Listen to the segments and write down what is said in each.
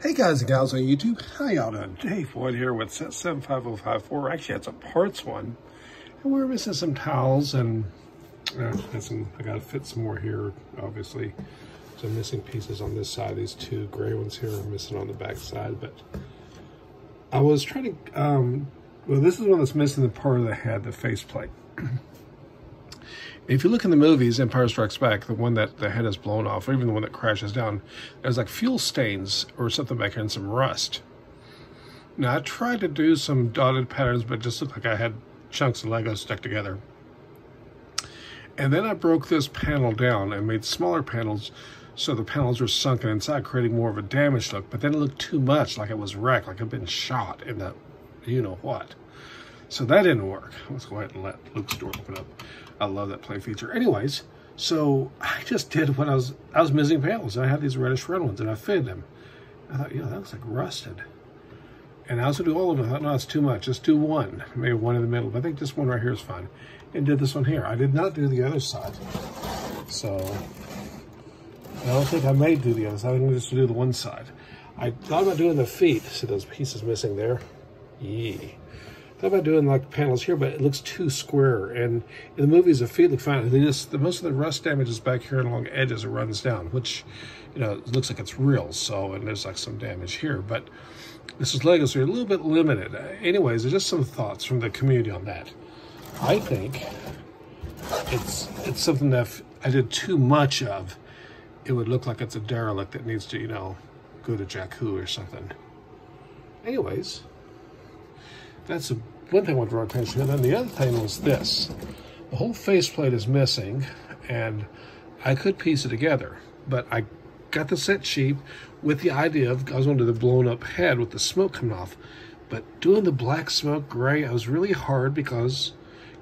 Hey guys and gals on YouTube, how y'all doing? Dave Boyd here with Set 75054. Actually, it's a parts one. And we're missing some towels and uh, missing, I gotta fit some more here, obviously. So I'm missing pieces on this side. These two gray ones here are missing on the back side, but I was trying to, um, well, this is one that's missing the part of the head, the faceplate. If you look in the movies, Empire Strikes Back, the one that the head is blown off, or even the one that crashes down, there's like fuel stains or something back here and some rust. Now, I tried to do some dotted patterns, but it just looked like I had chunks of Lego stuck together. And then I broke this panel down and made smaller panels so the panels were sunken inside, creating more of a damaged look. But then it looked too much like it was wrecked, like it had been shot in the you know what. So that didn't work. Let's go ahead and let Luke's door open up. I love that play feature. Anyways, so I just did what I was, I was missing panels. I had these reddish red ones and I fitted them. I thought, yeah, that looks like rusted. And I was gonna do all of them. I thought, no, it's too much. Just do one, maybe one in the middle. But I think this one right here is fine. And did this one here. I did not do the other side. So I don't think I may do the other side. I'm gonna just do the one side. I thought about doing the feet. See those pieces missing there? Yee thought about doing like panels here, but it looks too square. And in the movies, the feet look fine. Just the most of the rust damage is back here and along edges. It runs down, which you know looks like it's real. So and there's like some damage here, but this is Lego, so you're a little bit limited. Anyways, just some thoughts from the community on that. I think it's it's something that if I did too much of, it would look like it's a derelict that needs to you know go to Jakku or something. Anyways, that's one thing I want to draw attention to. And then the other thing was this. The whole faceplate is missing, and I could piece it together, but I got the set cheap with the idea of I was going to do the blown up head with the smoke coming off. But doing the black smoke gray, I was really hard because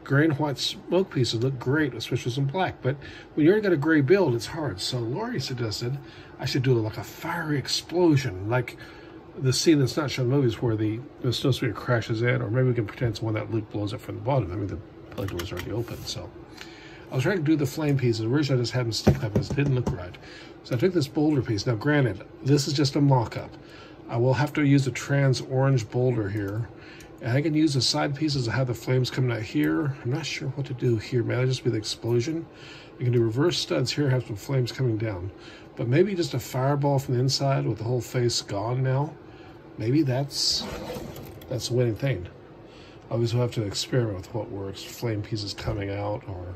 gray and white smoke pieces look great, especially some black. But when you're got a gray build, it's hard. So Lori suggested I should do like a fiery explosion, like the scene that's not shown in movies where the, the snowspeeder crashes in, or maybe we can pretend it's one that Luke blows up from the bottom. I mean, the plug is already open, so. I was trying to do the flame pieces. Originally, I just had them stick up, but it didn't look right. So I took this boulder piece. Now, granted, this is just a mock-up. I will have to use a trans orange boulder here. And I can use the side pieces to have the flames coming out here. I'm not sure what to do here. May I just be the explosion? I can do reverse studs here, have some flames coming down. But maybe just a fireball from the inside with the whole face gone now maybe that's that's the winning thing. Obviously, we'll have to experiment with what works. Flame pieces coming out, or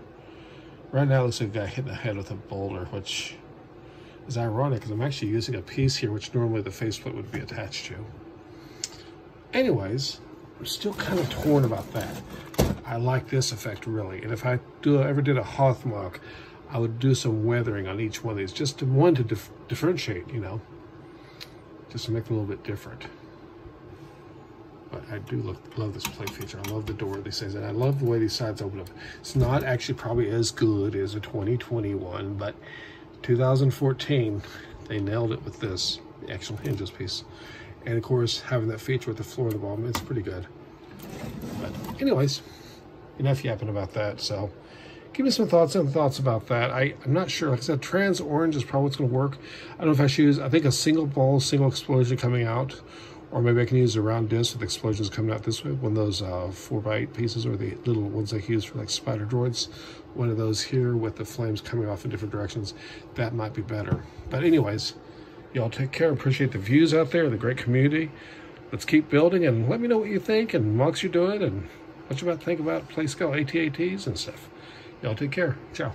right now it looks like a guy hitting the head with a boulder, which is ironic because I'm actually using a piece here which normally the faceplate would be attached to. Anyways, I'm still kind of torn about that. I like this effect really, and if I do ever did a Hoth I would do some weathering on each one of these, just to one to dif differentiate, you know just to make it a little bit different. But I do look, love this plate feature. I love the door these things, and I love the way these sides open up. It's not actually probably as good as a 2021, but 2014, they nailed it with this, actual hinges piece. And of course, having that feature with the floor of the bottom, it's pretty good. But anyways, enough yapping about that. So give me some thoughts and thoughts about that. I, I'm not sure. Like I said, trans orange is probably what's going to work. I don't know if I should use, I think a single ball, single explosion coming out, or maybe I can use a round disc with explosions coming out this way. One of those uh, 4 by 8 pieces, or the little ones I use for like spider droids. One of those here with the flames coming off in different directions. That might be better. But anyways, y'all take care. Appreciate the views out there, the great community. Let's keep building and let me know what you think and MOCs you're doing and what you about think about play scale ATATs and stuff. Y'all take care. Ciao.